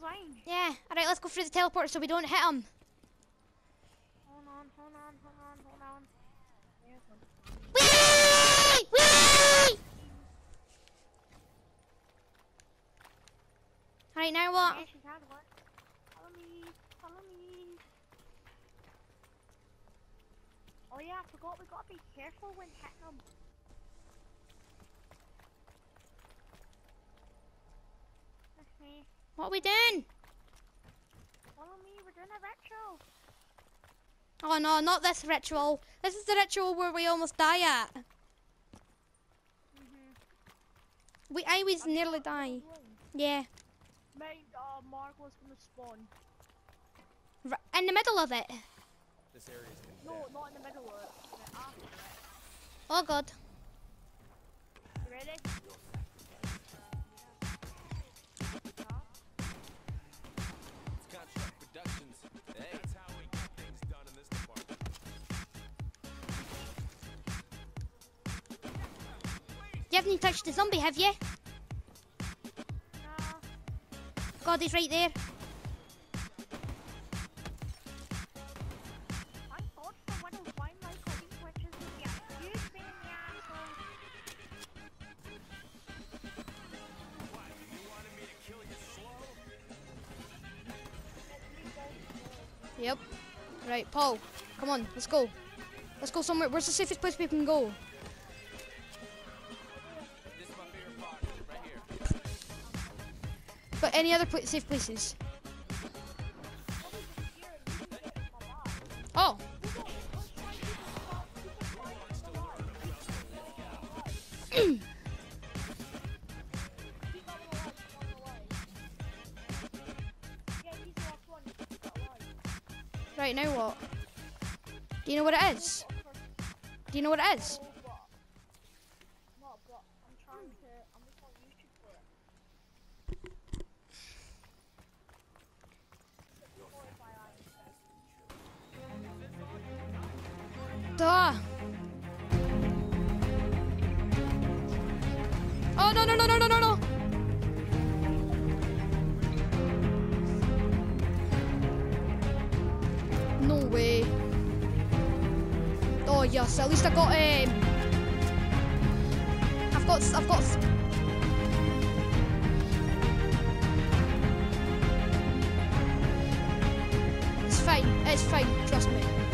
fine. Yeah. Alright, let's go through the teleport so we don't hit him. Hold on, hold on, hold on, hold on. Whee! Whee! Alright, now what? Yeah, she's had one. Follow me, follow me. Oh yeah, I forgot we gotta be careful when hitting them. That's me. What are we doing? Follow me, we're doing a retro. Oh no, not this ritual. This is the ritual where we almost die at. Mm-hmm. We I always nearly die. Yeah. Mate, uh, Margwa's gonna spawn. R in the middle of it. This area is No, condemned. not in the middle of it. after it. Oh god. You ready? You haven't touched the zombie, have you? Nah. God, he's right there. Yep. Right, Paul. Come on, let's go. Let's go somewhere. Where's the safest place we can go? But any other pla safe places? Oh. Right, now what? Do you know what it is? Do you know what it is? Oh no no no no no no no! No way. Oh yes, at least I got um. I've got I've got. It's fine. It's fine. Trust me.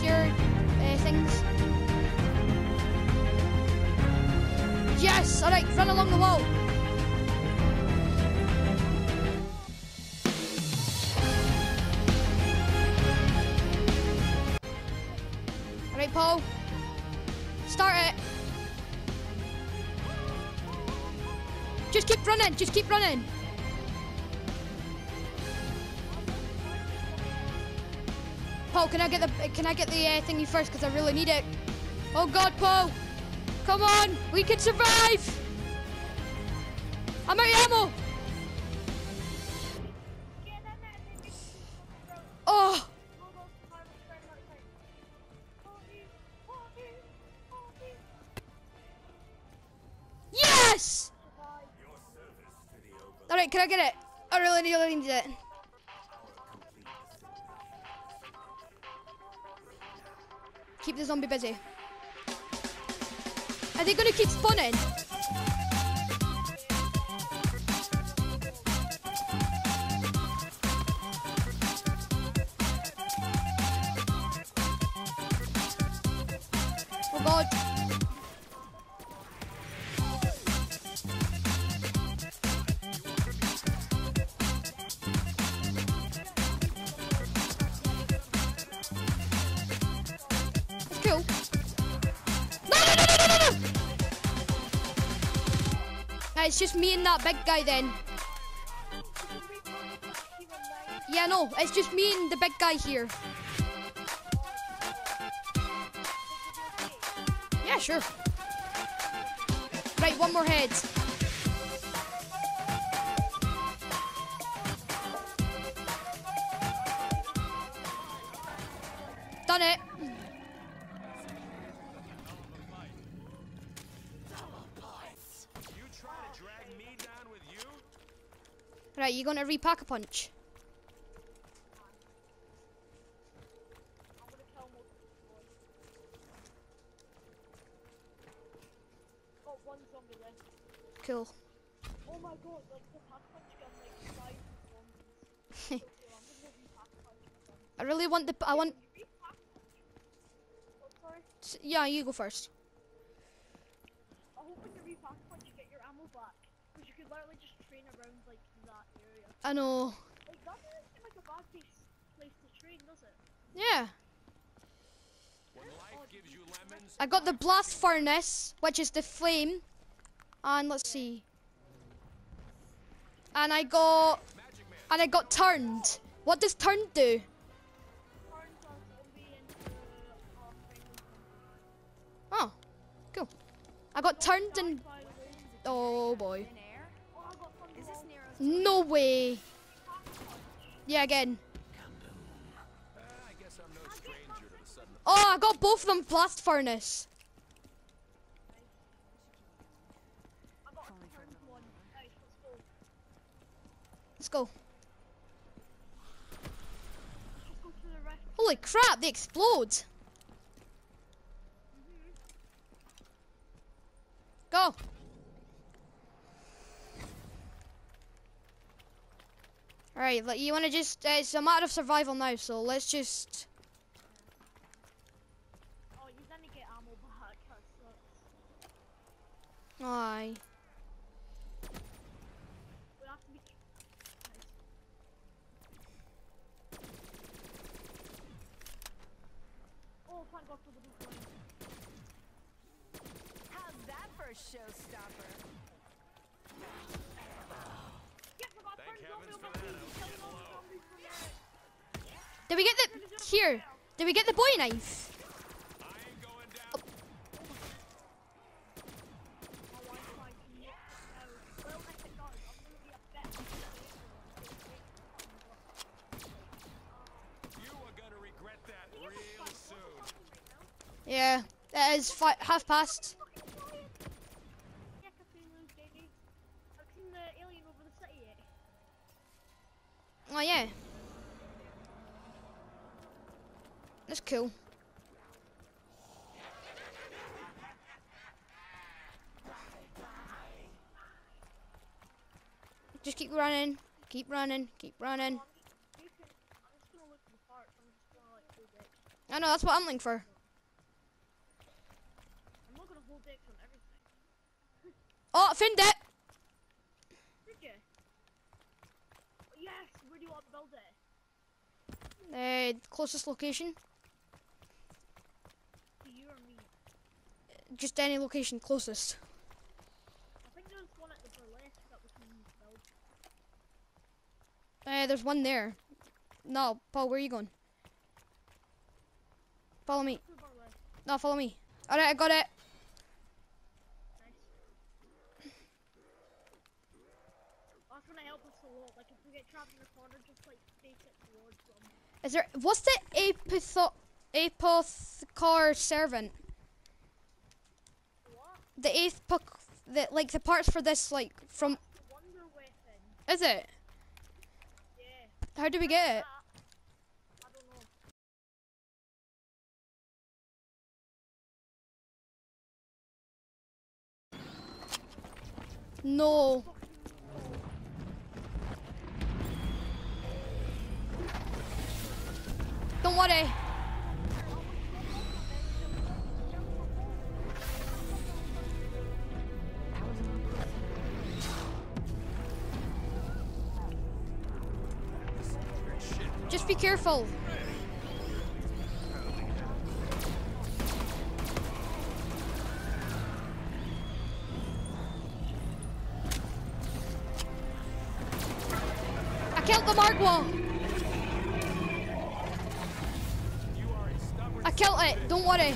Your uh, things. Yes! Alright, run along the wall. Alright, Paul. Start it. Just keep running, just keep running. Paul, can I get the can I get the uh, thingy first? Because I really need it. Oh God, Paul! Come on, we can survive. I'm out of ammo. Oh, yes! All right, can I get it? I really really need it. Keep the zombie busy. Are they gonna keep spawning? Oh god. Uh, it's just me and that big guy then. Yeah, no, it's just me and the big guy here. Yeah, sure. Right, one more head. Done it. Right, you're gonna repack a punch? Cool. Oh my god. I really want the. I want. Yeah, you go first. I hope when you repack punch you get your ammo back. Because you could literally just train around like. I know. Like that doesn't seem like a bad place, place to train, does it? Yeah. Gives you lemons, I got the blast furnace, which is the flame, and let's see. And I got. And I got turned. What does turned do? Turns a zombie into a friendly zombie. Oh, cool. I got turned and. By the way, Oh boy. Thin air? oh, I got thunder Is this wall. Nero's No way. Yeah, again. Oh, I got both of them blast furnace. Let's go. Holy crap, they explode. Go. Alright, like, you want to just. Uh, it's a matter of survival now, so let's just. Oh, you didn't get ammo back. That. Aye. We have to be. Nice. Oh, thank God for the blue coin. How's that for a showstopper? Did we get the. Here. Did we get the Bowie knife? I ain't going down. My Wi-Fi connected now. Well, if it does, I'm gonna be a bit. You are gonna regret that real soon. Yeah. It is fi- half past. Yeah, Cthulhu, JD. I've seen the alien over the city yet. Oh, yeah. That's cool. Just keep running, keep running, keep running. I'm just gonna look for the parts. I'm just gonna like hold X. I know, that's what I'm looking for. I'm not gonna hold X on everything. Oh, found it! Did you? Yes. Where do you want to build it? Uh, closest location. To you or me? Just any location closest. I think there's one at the burlesque that we can build. Uh, there's one there. No, Paul, where are you going? Follow me. To the burlesque. No, follow me. Alright, I got it. Nice. That's gonna help us a lot. Like if we get trapped in the corner, just like face it. Is there what's the apotho apothecary servant? What? The apoc the like the parts for this like from The wonder weapon. is it? How do we get. No. Don't worry. Just be careful. I killed the Margwa. I killed it. Don't worry.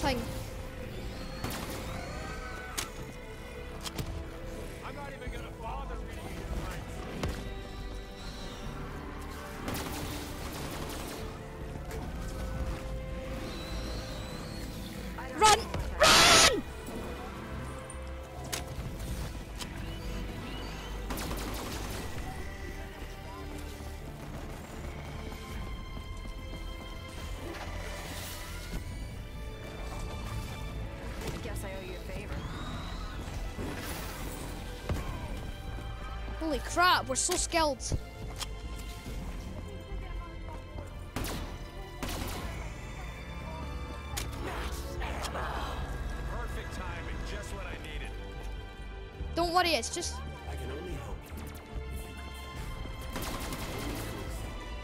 What crap, we're so skilled. Perfect timing, just what I needed. Don't worry, it's just. I can only help you.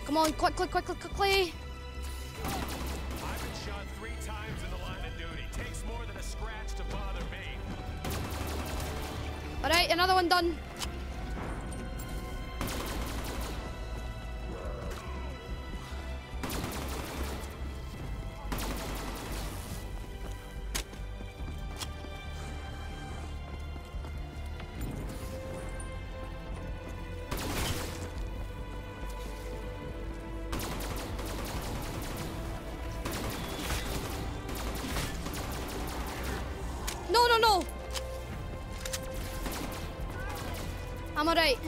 Come on, quickly, quickly, quickly. I've been shot three times No, no, no. I'm alright.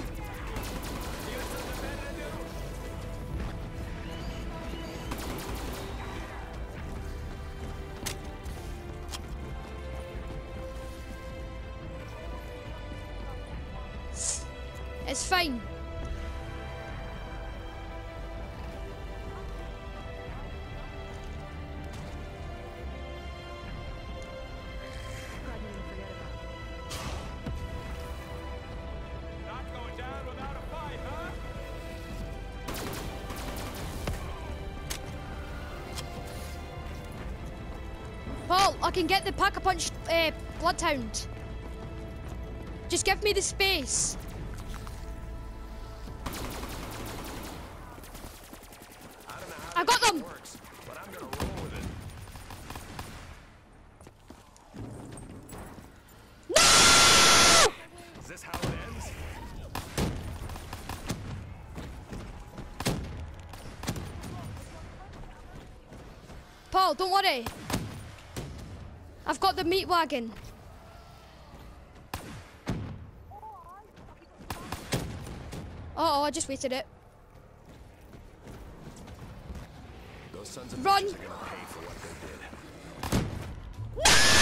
I can get the pack a punch uh, bloodhound. Just give me the space. I don't know how I got them. works, but I'm gonna roll with it. No! Is this how it ends? Paul, don't worry. I've got the meat wagon. Oh, I just wasted it. Those sons of Run! Are gonna pay for what they did. No!